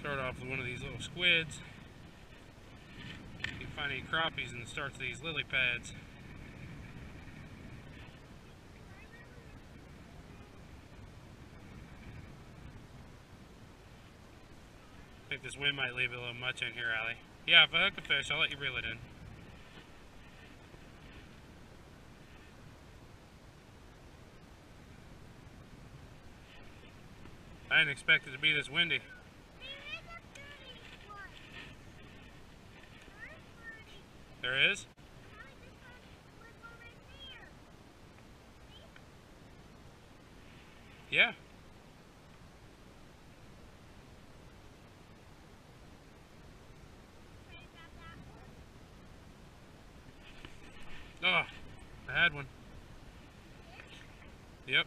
Start off with one of these little squids. You can find any crappies in the starts of these lily pads. I think this wind might leave a little much in here, Allie. Yeah, if I hook a fish, I'll let you reel it in. I didn't expect it to be this windy. There is? Yeah. Oh, I had one. Yep.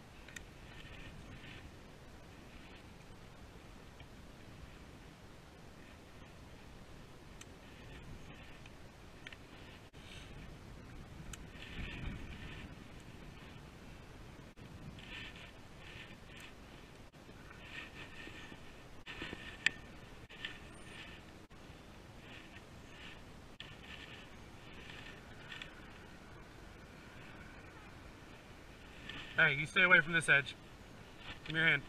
Hey, you stay away from this edge. Give me your hand.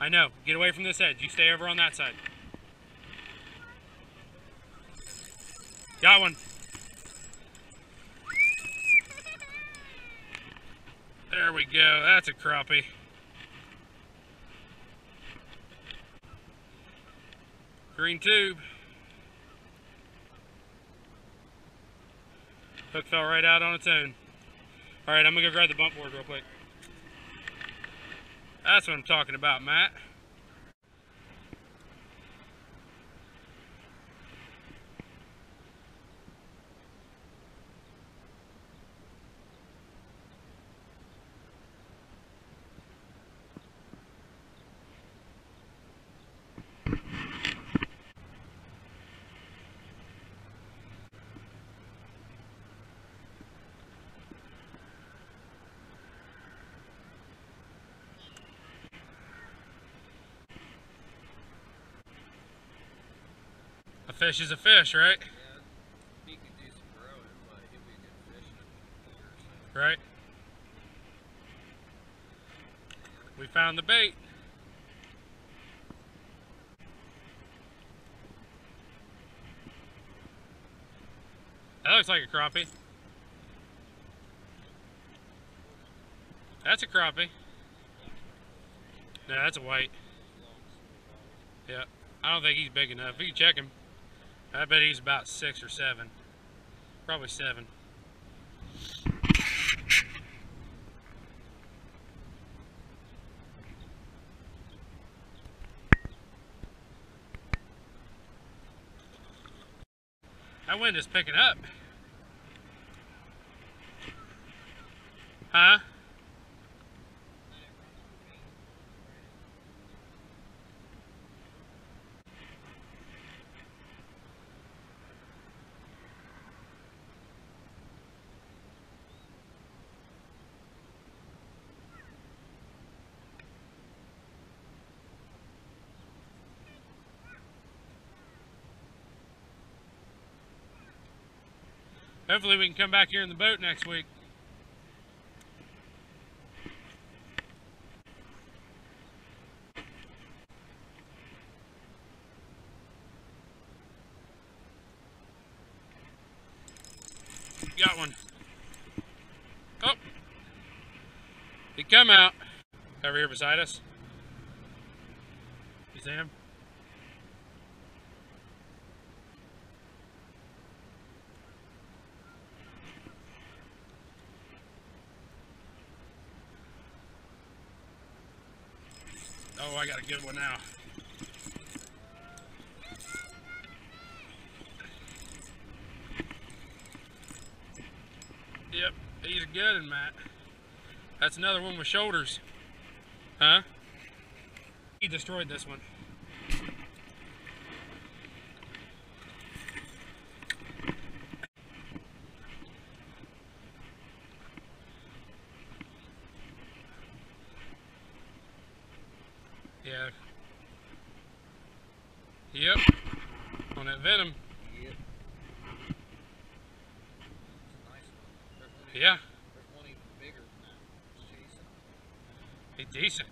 I know. Get away from this edge. You stay over on that side. Got one. There we go. That's a crappie. Green tube. Hook fell right out on its own. All right, I'm gonna go grab the bump board real quick. That's what I'm talking about, Matt. A fish is a fish, right? He could do some growing, but he'll be a good fish year so. Right. We found the bait. That looks like a crappie. That's a crappie. No, that's a white. Yeah. I don't think he's big enough. We can check him. I bet he's about six or seven. Probably seven. That wind is picking up. Huh? Hopefully we can come back here in the boat next week. Got one. Oh. He come out. Over here beside us. You see him? Oh, I got a good one now. Yep, he's a good one, Matt. That's another one with shoulders. Huh? He destroyed this one. Yeah. Yep. On that venom. Yep. Nice one. There's one even, Yeah. There's one even bigger than that. It's decent.